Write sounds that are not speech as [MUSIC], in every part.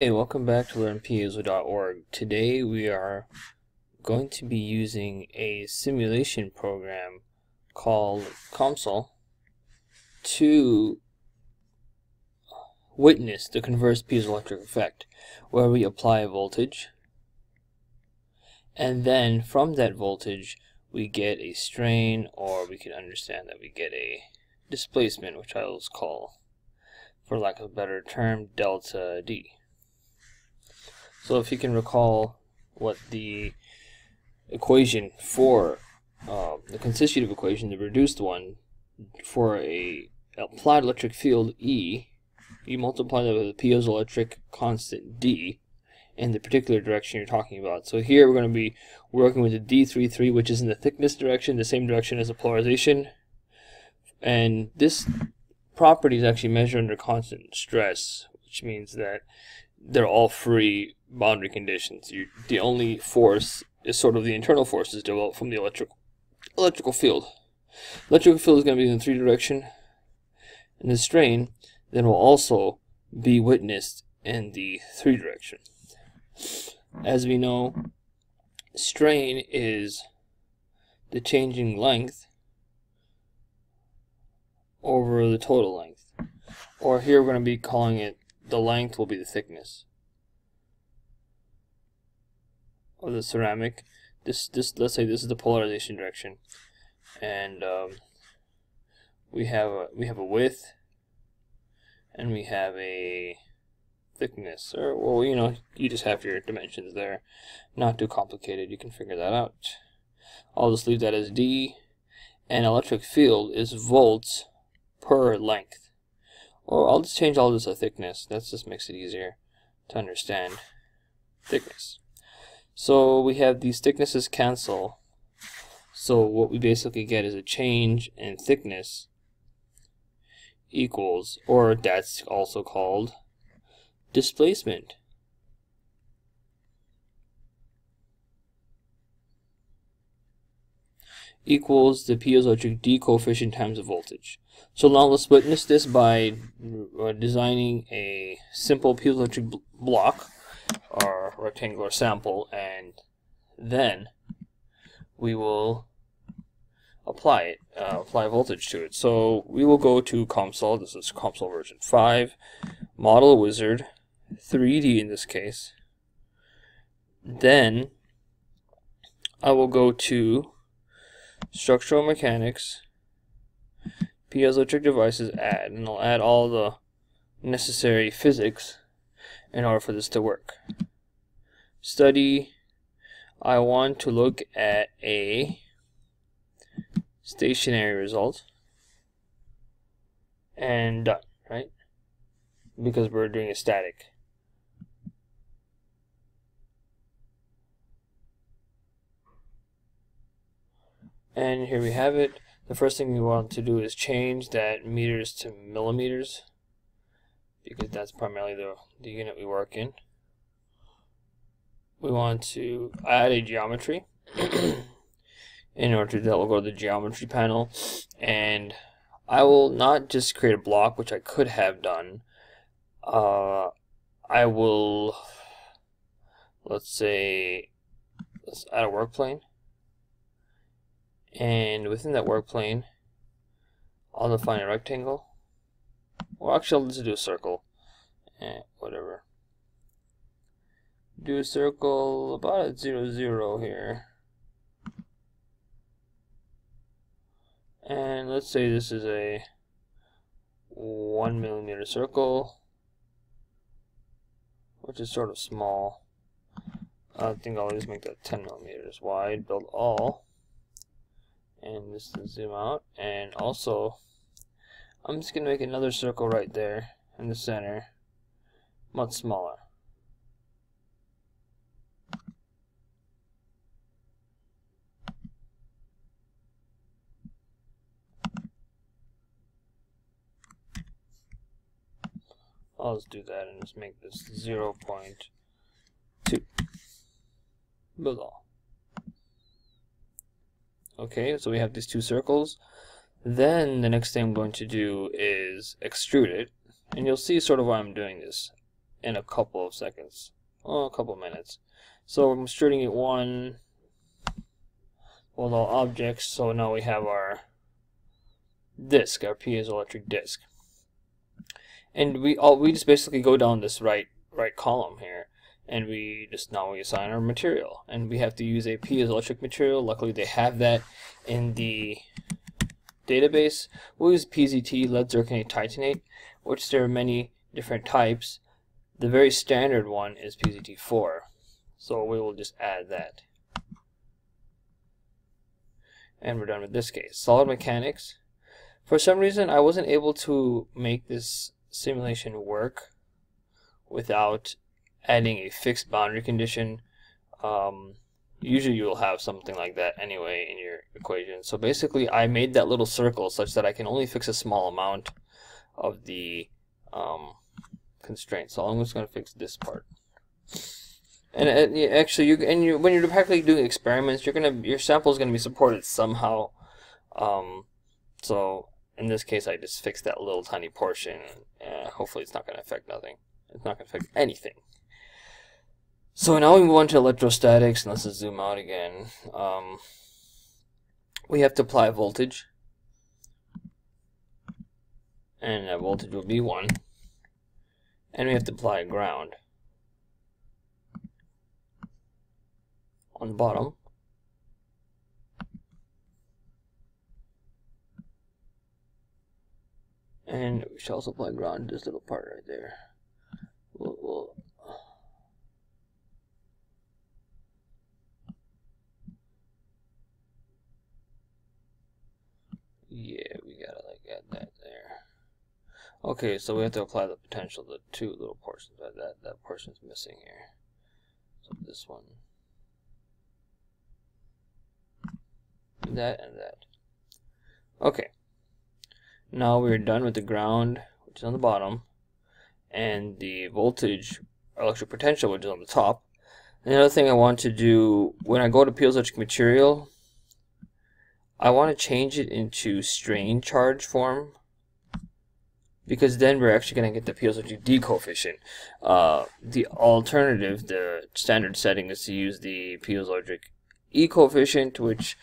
Hey, welcome back to LearnPiezo.org. Today we are going to be using a simulation program called COMSOL to witness the converse piezoelectric effect, where we apply a voltage, and then from that voltage we get a strain, or we can understand that we get a displacement, which I will call, for lack of a better term, delta D. So if you can recall what the equation for uh, the constitutive equation, the reduced one, for a applied electric field E, you multiply that with a piezoelectric constant D in the particular direction you're talking about. So here we're going to be working with the D33, which is in the thickness direction, the same direction as the polarization. And this property is actually measured under constant stress, which means that they're all free boundary conditions. You, the only force is sort of the internal forces developed from the electric, electrical field. Electrical field is going to be in three direction, and the strain then will also be witnessed in the three direction. As we know, strain is the changing length over the total length. Or here we're going to be calling it the length will be the thickness of the ceramic. This this let's say this is the polarization direction, and um, we have a, we have a width, and we have a thickness. Or well, you know, you just have your dimensions there. Not too complicated. You can figure that out. I'll just leave that as D, and electric field is volts per length. Or I'll just change all this to thickness. That just makes it easier to understand. Thickness. So we have these thicknesses cancel. So what we basically get is a change in thickness equals, or that's also called displacement. equals the piezoelectric D coefficient times the voltage. So now let's witness this by uh, designing a simple piezoelectric block or rectangular sample and then we will apply it, uh, apply voltage to it. So we will go to COMSOL, this is COMSOL version 5, Model Wizard, 3D in this case. Then I will go to structural mechanics, piezoelectric devices add, and I'll add all the necessary physics in order for this to work. Study, I want to look at a stationary result and done, right? Because we're doing a static. And here we have it. The first thing we want to do is change that meters to millimeters because that's primarily the, the unit we work in. We want to add a geometry. [CLEARS THROAT] in order to do that, we'll go to the geometry panel and I will not just create a block, which I could have done. Uh, I will, let's say, let's add a work plane and within that work plane I'll define a rectangle well actually I'll just do a circle eh, whatever do a circle about at 0 0 here. And let's say this is a 1 millimeter circle which is sort of small. I think I'll just make that 10 millimeters wide build all and just zoom out. And also I'm just gonna make another circle right there in the center much smaller I'll just do that and just make this 0 0.2 build all Okay, so we have these two circles. Then the next thing I'm going to do is extrude it. And you'll see sort of why I'm doing this. in a couple of seconds, oh, a couple of minutes. So I'm extruding it one with all objects. So now we have our disk, our piezoelectric disk, and we all we just basically go down this right right column here, and we just now we assign our material, and we have to use a piezoelectric material. Luckily, they have that in the database. We'll use PZT, lead zirconate titanate, which there are many different types. The very standard one is PZT4, so we will just add that. And we're done with this case. Solid mechanics. For some reason, I wasn't able to make this simulation work without adding a fixed boundary condition. Um, usually you'll have something like that anyway in your equation. So basically I made that little circle such that I can only fix a small amount of the um, constraint. So I'm just going to fix this part. And, actually, you and you when you're practically doing experiments, you're gonna your sample is gonna be supported somehow. Um, so in this case, I just fixed that little tiny portion. Uh, hopefully, it's not gonna affect nothing. It's not gonna affect anything. So now we move on to electrostatics, and let's just zoom out again. Um, we have to apply voltage, and that voltage will be 1. And we have to apply ground. on the bottom. And we should also apply ground this little part right there. We'll, we'll Yeah, we gotta like add that there. Okay, so we have to apply the potential to two little portions. That that that portion's missing here. So this one. that, and that. Okay. Now we're done with the ground, which is on the bottom, and the voltage, electric potential, which is on the top. And the other thing I want to do, when I go to piezoelectric material, I want to change it into strain charge form because then we're actually going to get the piezoelectric D coefficient. Uh, the alternative, the standard setting, is to use the piezoelectric E coefficient, which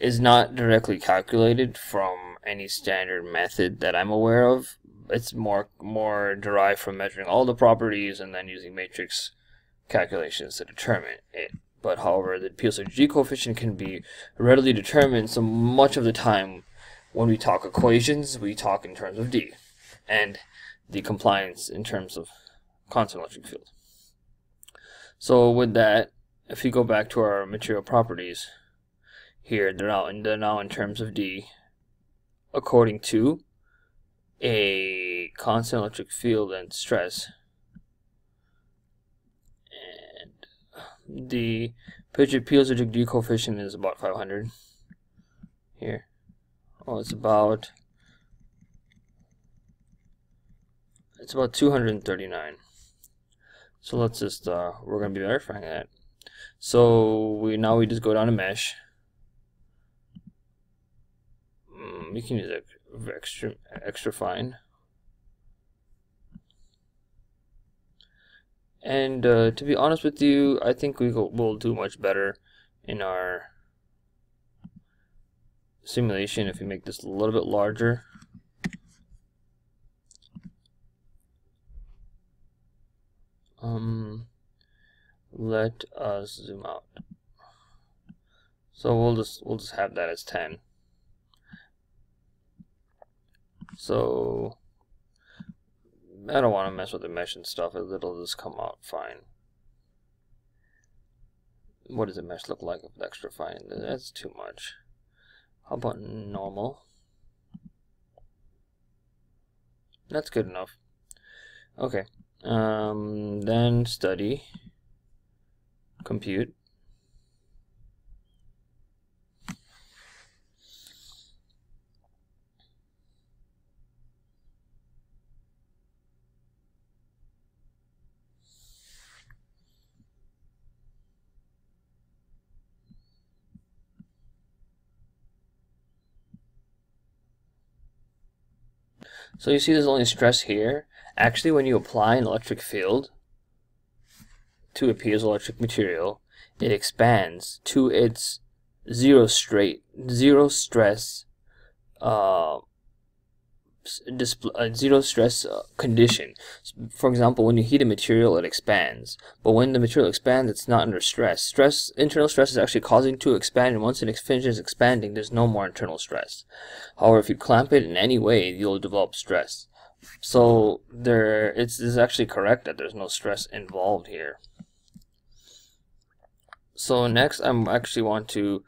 is not directly calculated from any standard method that I'm aware of. It's more more derived from measuring all the properties and then using matrix calculations to determine it. But however, the piezoelectric coefficient can be readily determined. So much of the time, when we talk equations, we talk in terms of D, and the compliance in terms of constant electric field. So with that, if we go back to our material properties, here they're now they're now in terms of D according to a constant electric field and stress. And the piezoelectric D coefficient is about 500 here. Oh it's about it's about 239 so let's just uh, we're gonna be verifying that. So we now we just go down to mesh we can use extra extra fine. And uh, to be honest with you, I think we will do much better in our simulation if we make this a little bit larger. Um, let us zoom out. So we'll just we'll just have that as 10. So I don't want to mess with the mesh and stuff. It'll just come out fine. What does the mesh look like with extra fine? That's too much. How about normal? That's good enough. Okay. Um, then study. Compute. So you see there's only stress here, Actually, when you apply an electric field to a piezoelectric material, it expands to its zero straight, zero stress, uh, zero stress uh, condition. For example, when you heat a material, it expands. But when the material expands, it's not under stress. Stress, internal stress is actually causing to expand, and once it finishes expanding, there's no more internal stress. However, if you clamp it in any way, you'll develop stress. So there, it's, it's actually correct that there's no stress involved here. So next, I'm actually want to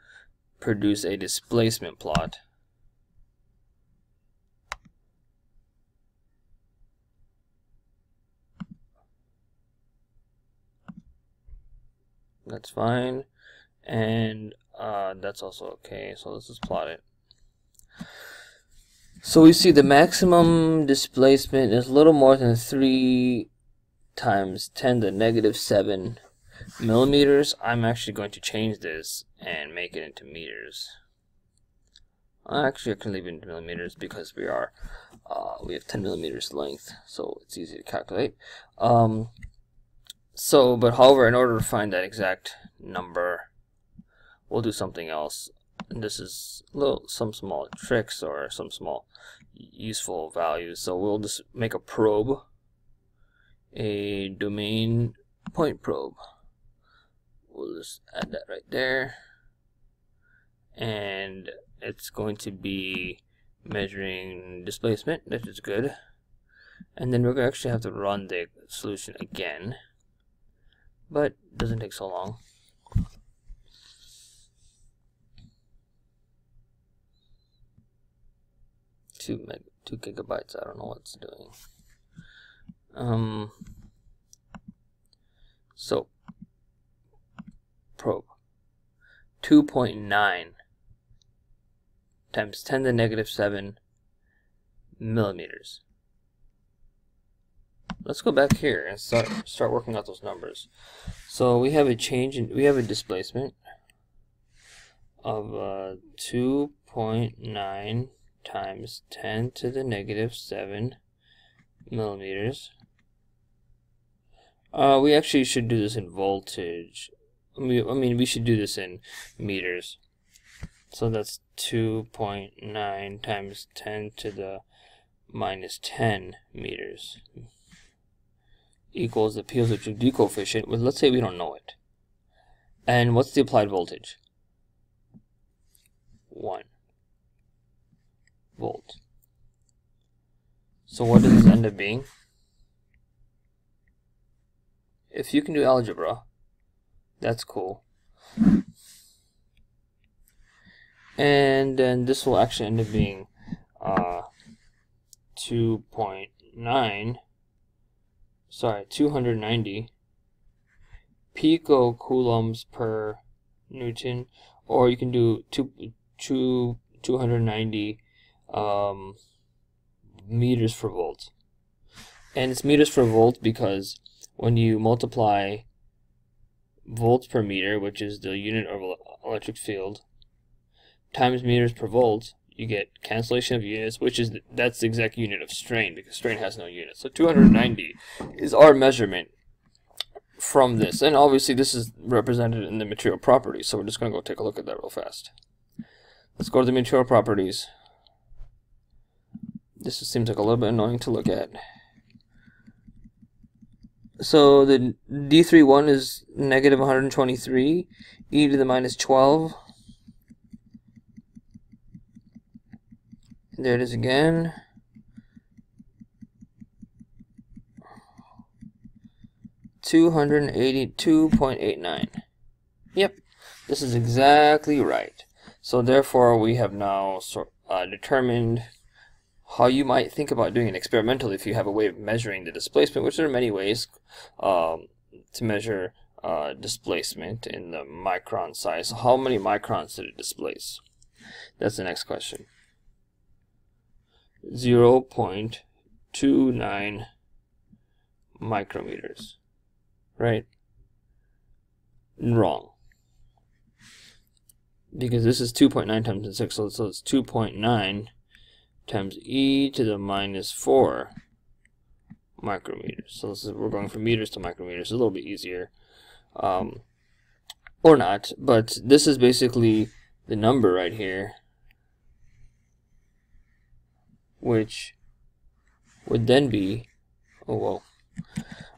produce a displacement plot. That's fine. And uh, that's also okay. So let's just plot it. So we see the maximum displacement is a little more than 3 times 10 to the negative 7 millimeters. I'm actually going to change this and make it into meters. Actually, I can leave it in millimeters because we are uh, we have 10 millimeters length, so it's easy to calculate. Um, so, but however, in order to find that exact number, we'll do something else. And this is little some small tricks or some small useful values. So we'll just make a probe, a domain point probe. We'll just add that right there. And it's going to be measuring displacement, that is good. And then we're going to actually have to run the solution again but doesn't take so long. Two meg two gigabytes. I don't know what's doing. Um. So probe 2.9 times 10 to the negative 7 millimeters. Let's go back here and start start working out those numbers. So we have a change in we have a displacement of uh, 2.9 times 10 to the negative 7 millimeters. Uh, we actually should do this in voltage. I mean, I mean, we should do this in meters. So that's 2.9 times 10 to the minus 10 meters equals the piezoelectric coefficient. Well, let's say we don't know it. And what's the applied voltage? 1 volt. So what does this end up being? If you can do algebra, that's cool. And then this will actually end up being uh, 2.9 sorry, 290 picocoulombs per Newton, or you can do two, two, 290 um, meters per volt. And it's meters per volt because when you multiply volts per meter, which is the unit of electric field, times meters per volt, you get cancellation of units, which is that's the exact unit of strain because strain has no unit. So 290 is our measurement from this. And obviously this is represented in the material properties. So we're just going to go take a look at that real fast. Let's go to the material properties. This seems like a little bit annoying to look at. So the D31 is negative 123, e to the minus 12 There it is again. Two hundred eighty-two point eight nine. Yep, this is exactly right. So therefore, we have now uh, determined how you might think about doing it experimentally if you have a way of measuring the displacement, which there are many ways um, to measure uh, displacement in the micron size. How many microns did it displace? That's the next question. 0.29 micrometers. Right? Wrong. Because this is 2.9 times 6, so, so it's 2.9 times e to the minus 4 micrometers. So this is, we're going from meters to micrometers. A little bit easier. Um, or not, but this is basically the number right here, which would then be, oh well,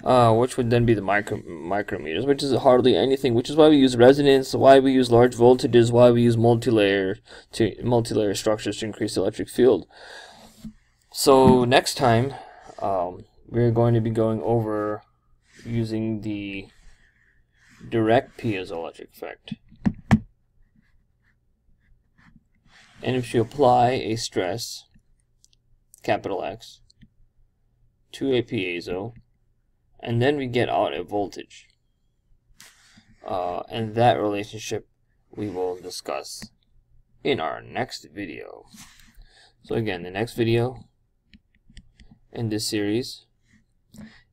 uh, which would then be the micro micrometers, which is hardly anything. Which is why we use resonance, why we use large voltages, why we use multi-layer to multi-layer structures to increase the electric field. So next time, um, we're going to be going over using the direct piezoelectric effect. And if you apply a stress, capital X, to a piezo, and then we get out a voltage. Uh, and that relationship we will discuss in our next video. So again, the next video in this series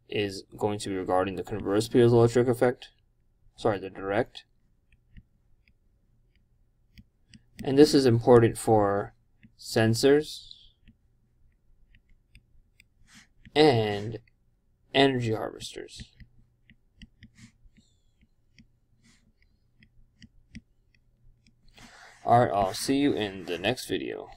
is going to be regarding the converse piezoelectric effect. Sorry, the direct. And this is important for sensors and energy harvesters. Alright, I'll see you in the next video.